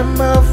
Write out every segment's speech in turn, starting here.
I'm a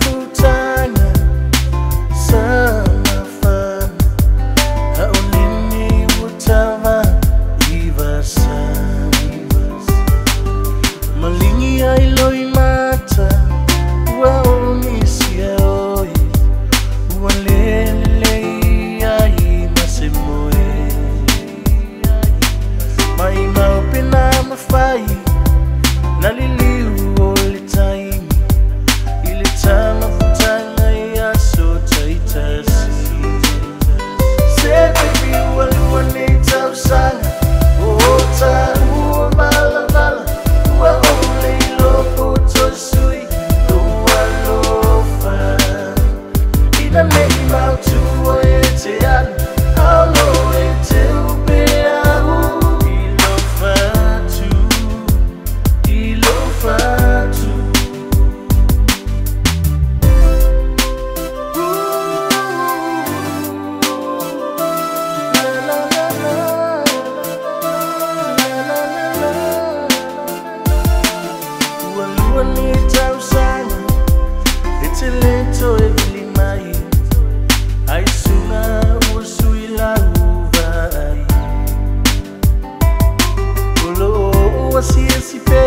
Wasiesi peha Ilo